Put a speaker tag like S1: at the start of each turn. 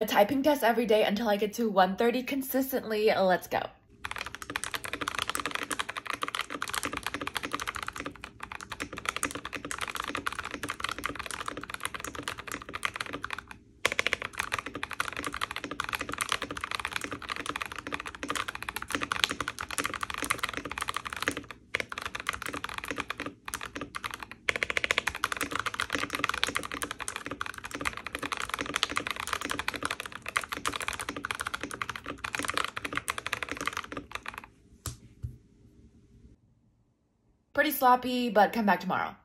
S1: A typing test every day until I get to 130 consistently. Let's go. Pretty sloppy, but come back tomorrow.